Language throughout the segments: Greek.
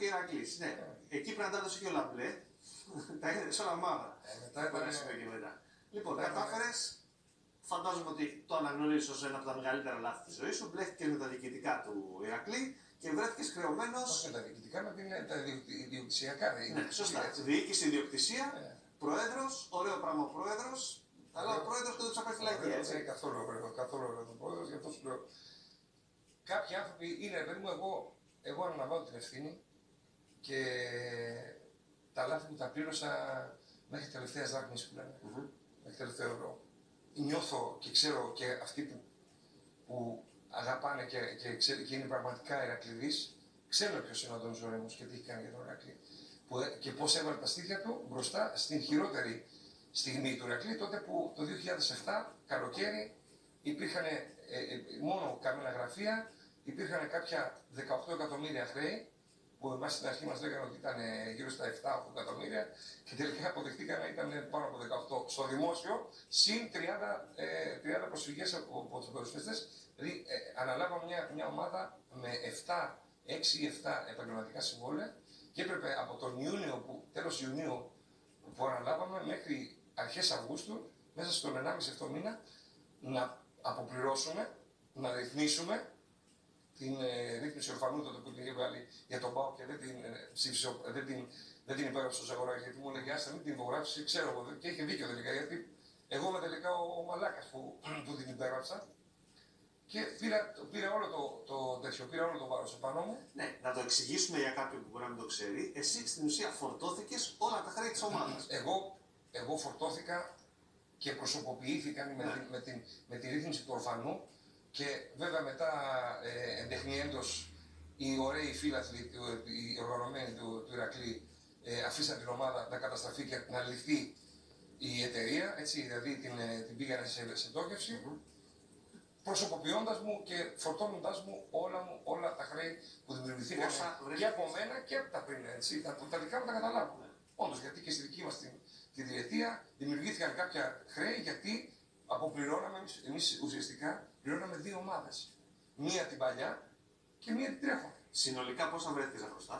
και Ηρακλής. Ναι. Εκεί πρέπει να τα δώσει και ο Λαμπλέ. τα είδε σε όλα μάδα. Ε, μετά ήταν- και μετά. Λοιπόν, κατάφερες. Φαντάζομαι ότι το αναγνωρίζεις ως ένα από τα μεγαλύτερα λάθη της ζωής σου. Μπλέχτηκε με τα διοικητικά του Ηρακλή και βρέθηκες χρεωμένος. Όχι με τα διοικητικά, με την, τα ιδιοκ- ιδιοκτησιακά. δεν είναι. Ναι, σωστά. Διοίκηση, ιδιοκτησία, Ναι. πρόεδρος, ωραίο πράγμα ο πρόεδρος, αλλά ο πρόεδρος και το τσαπέφυλακή, Δεν έτσι. είναι καθόλου ωραίο, καθόλου ωραίο το πρόεδρος, γι' αυτό σου λέω. Κάποιοι άνθρωποι είναι, ρε παιδί μου, εγώ, εγώ αναλαμβάνω την ευθύνη και τα λάθη μου τα πλήρωσα μέχρι τελευταία δράκμη που λένε. Μμμ. Μέχρι τελευταίο ευρώ. Νιώθω και ξέρω και αυτοί που, που αγαπάνε και, και, ξέρει- και είναι πραγματικά Ηρακλειδείς, ξέρουν ποιος είναι ο Αντώνης Ζωρέμος και τι έχει κάνει για τον Ηρακλή. Που, ε- και πώς έβαλε τα στήθια του μπροστά στην χειρότερη στιγμή του Ηρακλή, τότε που το 2007, καλοκαίρι, υπήρχαν ε, ε, μόνο καμένα γραφεία, υπήρχαν κάποια 18 εκατομμύρια χρέη, που εμάς στην αρχή μας λέγανε ότι ήταν ε, γύρω στα 7-8 εκατομμύρια και τελικά αποδεχτήκαν να ήταν πάνω από 18 στο δημόσιο, συν 30, ε, 30 προσφυγές από, από τους περισσότερε. Δηλαδή, ε, αναλάβαμε μια, μια ομάδα με 7, 6 ή 7 επαγγελματικά συμβόλαια και έπρεπε από τον Ιούνιο, που, τέλος Ιουνίου που αναλάβαμε μέχρι αρχές Αυγούστου, μέσα στον 1,5 αυτό μήνα, να αποπληρώσουμε, να ρυθμίσουμε την ε, ρύθμιση ορφανού τότε που την είχε βάλει για τον ΠΑΟ και δεν την ε, ψήφισε, ο- δεν την, δεν την υπέγραψε ο Ζαγοράκης γιατί μου έλεγε άστα μην την υπογράψει, ξέρω εγώ και είχε δίκιο τελικά γιατί εγώ είμαι τελικά ο, ο μαλάκας που, που την υπέγραψα και πήρα, πήρα όλο το, το τέτοιο, πήρα όλο το βάρος επάνω μου Ναι, να το εξηγήσουμε για κάποιον που μπορεί να μην το ξέρει. Εσύ στην ουσία φορτώθηκες όλα τα χρέη της ομάδας. Εγώ, εγώ φορτώθηκα και προσωποποιήθηκα με, Ναι. την, με, την, με τη ρύθμιση του ορφανού και βέβαια μετά ε, εντεχνιέντος οι ωραίοι φίλαθλοι, του- οι οργανωμένοι του, του Ηρακλή ε, αφήσαν την ομάδα να καταστραφεί και να λυθεί η εταιρεία, έτσι, δηλαδή την, ε, την πήγανε σε, σε τόκευση, προσωποποιώντας μου και φορτώνοντας μου όλα, μου όλα τα χρέη που δημιουργηθήκαν Πόσα και βρέθηκες; από μένα και από τα πριν, έτσι, τα, τα δικά μου τα καταλάβω. Ναι. Όντως, γιατί και στη δική μας τη, τη διετία δημιουργήθηκαν κάποια χρέη γιατί αποπληρώναμε εμείς, εμείς ουσιαστικά πληρώναμε δύο ομάδες. Μία την παλιά και μία την τρέχοντα. Συνολικά πόσα βρέθηκες να χρωστά.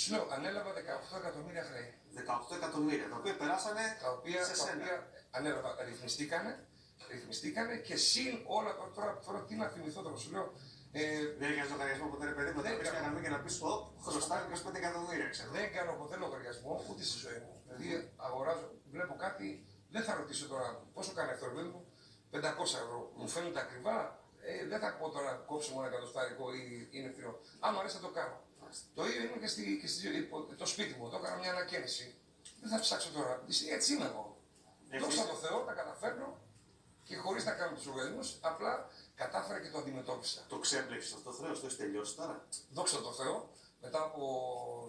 Σου λέω, ανέλαβα 18 εκατομμύρια χρέη. 18 εκατομμύρια, τα οποία περάσανε Τα οποία, σε τα σένα. οποία ανέλαβα, ρυθμιστήκανε, ρυθμιστήκανε και συν όλα τώρα, τώρα, τώρα τι να θυμηθώ τώρα, σου λέω. Ε, Δεν έκανες λογαριασμό ποτέ, ρε παιδί μου, θα Δεν πεις έκανα. μια γραμμή και να πεις: Ω, χρωστάει 25 εκατομμύρια, ξέρω. Δεν κάνω ποτέ λογαριασμό ούτε στη ζωή μου. Δηλαδή, αγοράζω, βλέπω κάτι, δεν θα ρωτήσω τώρα πόσο κάνει αυτό, ρε παιδί μου, 500 ευρώ. Μου φαίνεται ακριβά, ε, δεν θα πω τώρα κόψω μόνο εκατοστάρικο ή είναι φθηνό. Άμα αρέσει θα το κάνω. Το ίδιο είναι και, στη, και στη, υπό- το σπίτι μου. Το έκανα μια ανακαίνιση. Δεν θα ψάξω τώρα. Έτσι είμαι εγώ. Έχεις- Δόξα τω Θεώ, τα καταφέρνω και χωρίς να κάνω τους λογαριασμού, απλά κατάφερα και το αντιμετώπισα. Το ξέπλεξε αυτό το χρέο, το έχεις τελειώσει τώρα; Δόξα τω Θεώ, μετά από.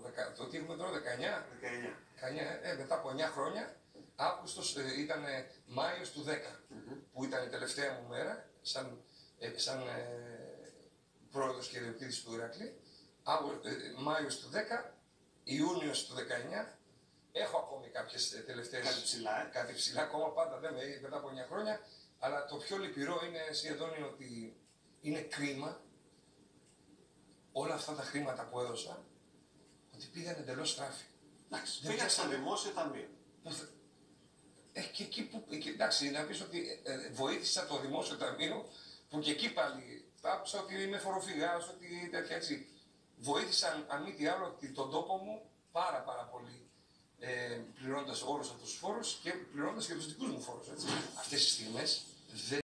δεκα- Το τι έχουμε τώρα, 19. 19. 19, ε, μετά από 9 χρόνια, Αύγουστος ε, ήταν ε, Μάιος του 10, που ήταν η τελευταία μου μέρα, σαν, ε, σαν ε, πρόεδρος και ιδιοκτήτης του Ηρακλή. Αύγου- ε, Μάιος του 10, Ιούνιος του 19, έχω ακόμη κάποιες ε, τελευταίες... Κάτι ψηλά, ε. Κάτι ψηλά ακόμα πάντα, δεν με, μετά από 9 χρόνια, αλλά το πιο λυπηρό είναι, εσύ Αντώνη, ότι είναι κρίμα όλα αυτά τα χρήματα που έδωσα, ότι πήγαν εντελώς στράφη. Εντάξει, Δεν πήγα στο πιάσανε. δημόσιο ταμείο. Που θε- Ε, και εκεί που. και εντάξει, να πεις ότι ε, ε, βοήθησα το δημόσιο ταμείο, που και εκεί πάλι άκουσα ότι είμαι φοροφυγάς, ότι τέτοια έτσι. Βοήθησαν, αν μη τι άλλο, ότι τον τόπο μου πάρα πάρα πολύ. Ε, πληρώνοντας όλους αυτούς τους φόρους και πληρώνοντας και τους δικούς μου φόρους. Αυτές τι στιγμές δεν